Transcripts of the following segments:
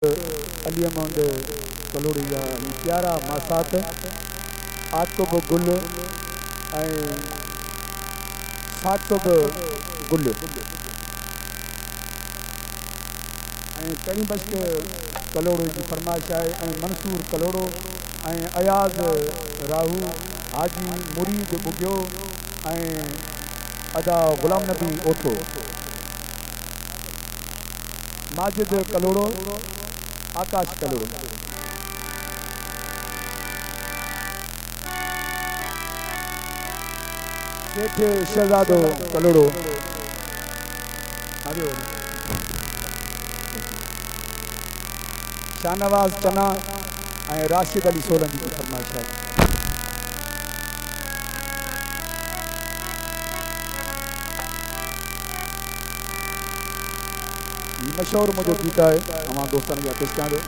अली कलोड़ी आहे प्यारा मांसात आतुब गुल ऐं फातब गुल ऐं कड़ीमश्क कलोड़े जी फरमाइश आहे ऐं मंसूर कलोड़ो ऐं अयाज़ रा हाजी मुरीद बि ॿुॻियो ऐं अदा गुलाम नबी ओठो माजिद कलोड़ो आकाश कलोल शहजादो कलोड़ो आगे शाहनवाज चना राशिद अली सोलंकी जी फरमाइश आहे ये मशहूर मुझे कीता है अमा दोस्तों के अपेक्षा दे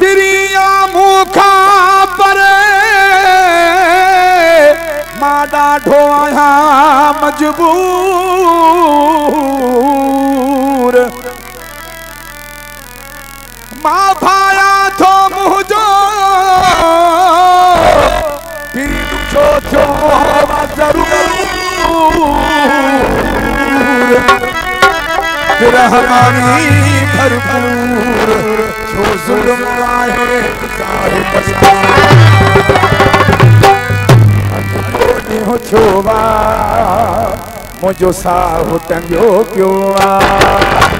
तिरिया मुखा पर मादा ढोआया मजबूर मां भाया थो मुजो फिर दुखो थो मुंहिंजो साहु चङो पियो आहे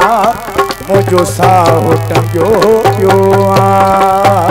मुझो साहु टियो पियो आहे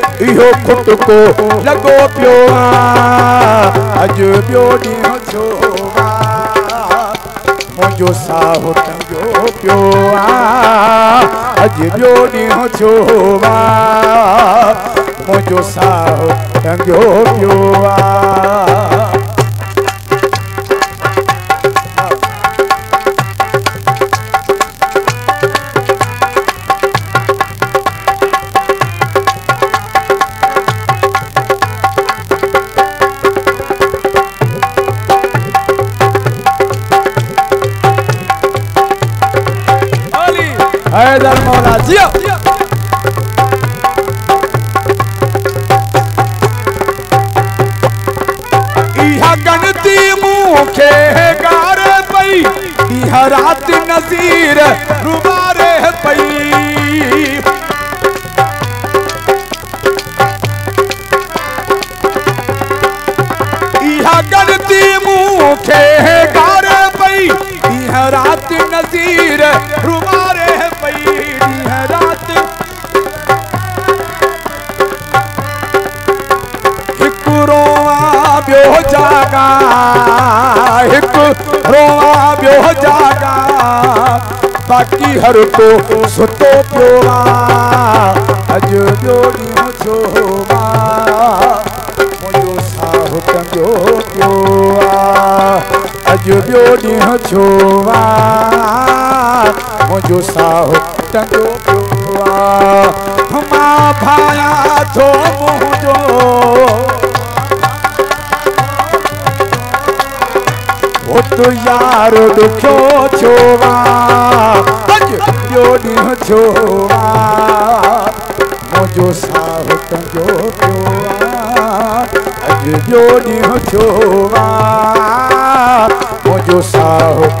इहो लॻो पियो आहे ॾींहों मुंहिंजो साओ चङो पियो आहे अॼु ॿियो ॾींहुं छो मुंहिंजो साओ चङो पियो आहे हैदर मौला जियो गणती मुखे गारे पई इह रात नसीर रुबारे पई गणती मुखे गारे पई इह रात नसीर रु बाक़ी हर को सुठो पियो आहे अॼु जो ॾींहुं मुंहिंजो साओ कंदो पियो आहे अॼु जो ॾींहुं छो मुंहिंजो साओ कंदो आहे मां भाया छो मुंहिंजो छोवा जो आजो साओ तुंहिंजो थियो अज जो दिन छोवा मुंहिंजो साह